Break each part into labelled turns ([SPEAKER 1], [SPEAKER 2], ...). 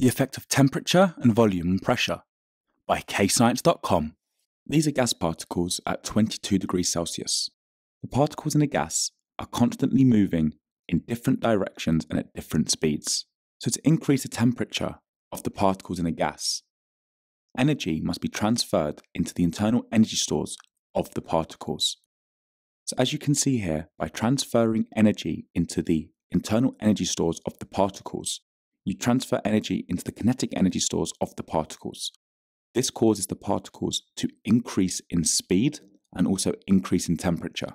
[SPEAKER 1] The effect of temperature and volume and pressure by kayscience.com. These are gas particles at 22 degrees Celsius. The particles in a gas are constantly moving in different directions and at different speeds. So, to increase the temperature of the particles in a gas, energy must be transferred into the internal energy stores of the particles. So, as you can see here, by transferring energy into the internal energy stores of the particles, you transfer energy into the kinetic energy stores of the particles. This causes the particles to increase in speed and also increase in temperature.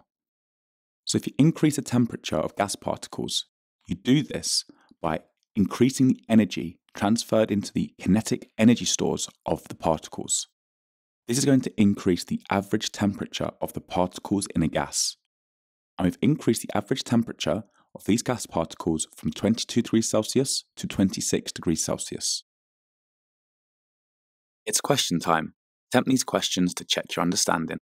[SPEAKER 1] So, if you increase the temperature of gas particles, you do this by increasing the energy transferred into the kinetic energy stores of the particles. This is going to increase the average temperature of the particles in a gas. And we've increased the average temperature of these gas particles from 22 degrees Celsius to 26 degrees Celsius. It's question time. Attempt these questions to check your understanding.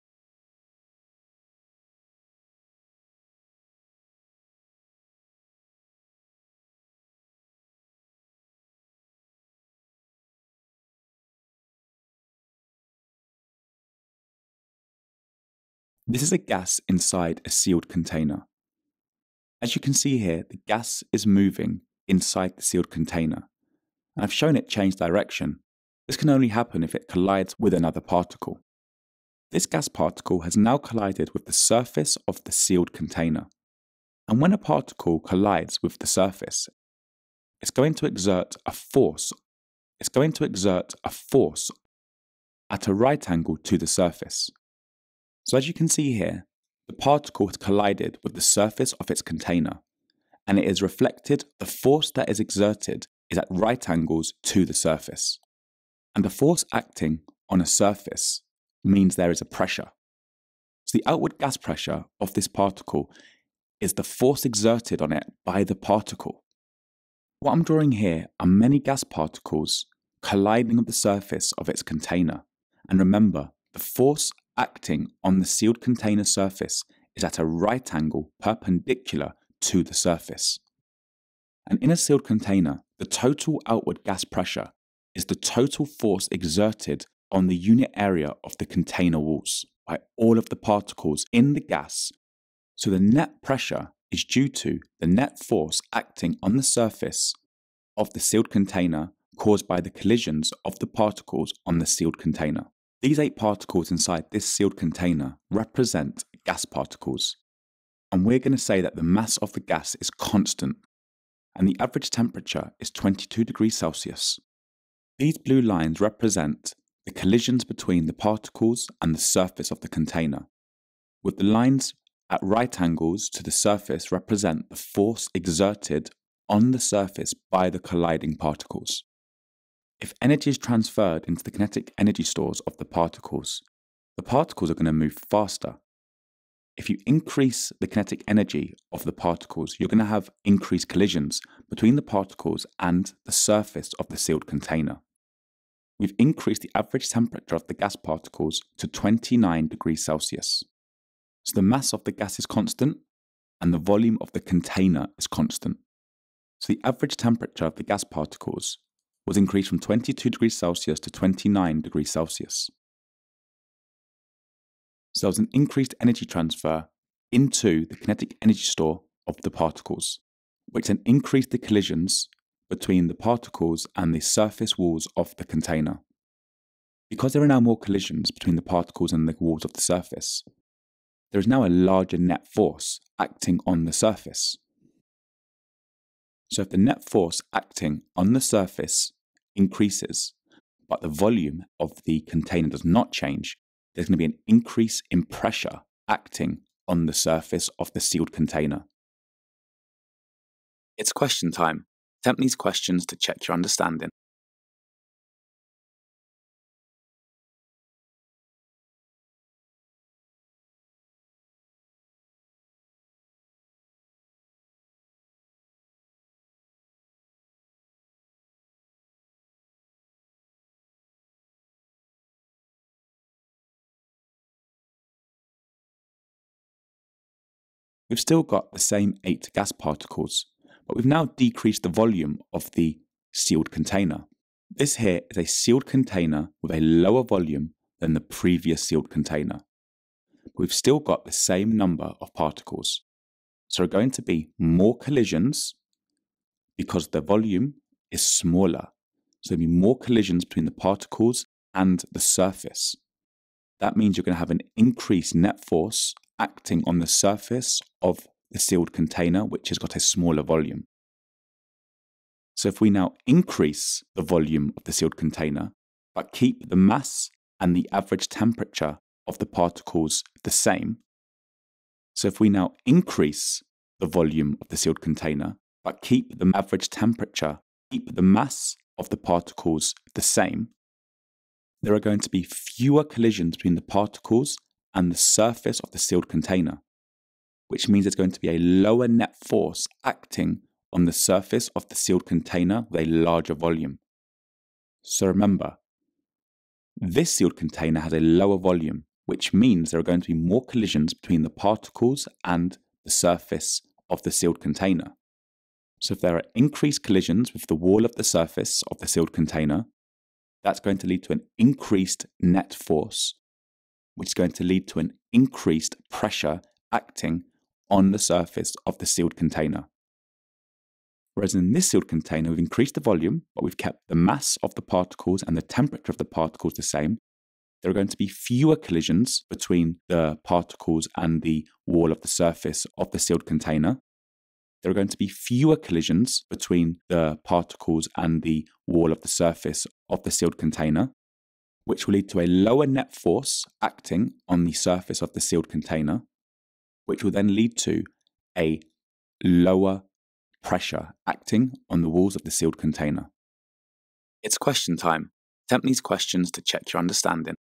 [SPEAKER 1] This is a gas inside a sealed container. As you can see here, the gas is moving inside the sealed container. And I've shown it change direction. This can only happen if it collides with another particle. This gas particle has now collided with the surface of the sealed container. And when a particle collides with the surface, it's going to exert a force. It's going to exert a force at a right angle to the surface. So as you can see here, the particle has collided with the surface of its container, and it is reflected the force that is exerted is at right angles to the surface. And the force acting on a surface means there is a pressure. So the outward gas pressure of this particle is the force exerted on it by the particle. What I'm drawing here are many gas particles colliding with the surface of its container. And remember, the force acting on the sealed container surface is at a right angle perpendicular to the surface. And in a sealed container, the total outward gas pressure is the total force exerted on the unit area of the container walls by all of the particles in the gas. So the net pressure is due to the net force acting on the surface of the sealed container caused by the collisions of the particles on the sealed container. These eight particles inside this sealed container represent gas particles. And we're going to say that the mass of the gas is constant and the average temperature is 22 degrees Celsius. These blue lines represent the collisions between the particles and the surface of the container, with the lines at right angles to the surface represent the force exerted on the surface by the colliding particles. If energy is transferred into the kinetic energy stores of the particles, the particles are going to move faster. If you increase the kinetic energy of the particles, you're going to have increased collisions between the particles and the surface of the sealed container. We've increased the average temperature of the gas particles to 29 degrees Celsius. So the mass of the gas is constant and the volume of the container is constant. So the average temperature of the gas particles was increased from 22 degrees Celsius to 29 degrees Celsius. So there was an increased energy transfer into the kinetic energy store of the particles, which then increased the collisions between the particles and the surface walls of the container. Because there are now more collisions between the particles and the walls of the surface, there is now a larger net force acting on the surface. So if the net force acting on the surface increases, but the volume of the container does not change, there's going to be an increase in pressure acting on the surface of the sealed container. It's question time. Attempt these questions to check your understanding. We've still got the same eight gas particles, but we've now decreased the volume of the sealed container. This here is a sealed container with a lower volume than the previous sealed container. We've still got the same number of particles. So there are going to be more collisions because the volume is smaller. So there'll be more collisions between the particles and the surface. That means you're going to have an increased net force acting on the surface of the sealed container, which has got a smaller volume. So if we now increase the volume of the sealed container, but keep the mass and the average temperature of the particles the same, so if we now increase the volume of the sealed container, but keep the average temperature, keep the mass of the particles the same, there are going to be fewer collisions between the particles and the surface of the sealed container, which means there's going to be a lower net force acting on the surface of the sealed container with a larger volume. So remember, this sealed container has a lower volume, which means there are going to be more collisions between the particles and the surface of the sealed container. So if there are increased collisions with the wall of the surface of the sealed container, that's going to lead to an increased net force, which is going to lead to an increased pressure acting on the surface of the sealed container. Whereas in this sealed container, we've increased the volume, but we've kept the mass of the particles and the temperature of the particles the same. There are going to be fewer collisions between the particles and the wall of the surface of the sealed container there are going to be fewer collisions between the particles and the wall of the surface of the sealed container, which will lead to a lower net force acting on the surface of the sealed container, which will then lead to a lower pressure acting on the walls of the sealed container. It's question time. Attempt these questions to check your understanding.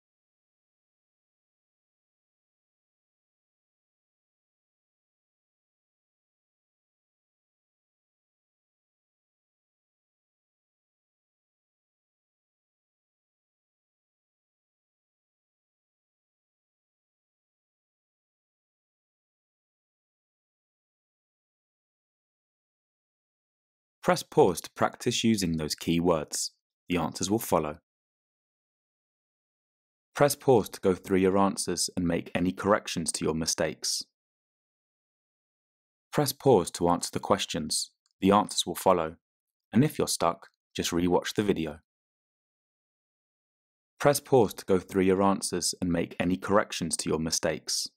[SPEAKER 1] Press pause to practice using those key words. The answers will follow. Press pause to go through your answers and make any corrections to your mistakes. Press pause to answer the questions. The answers will follow. And if you're stuck, just rewatch the video. Press pause to go through your answers and make any corrections to your mistakes.